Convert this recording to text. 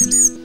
Thank.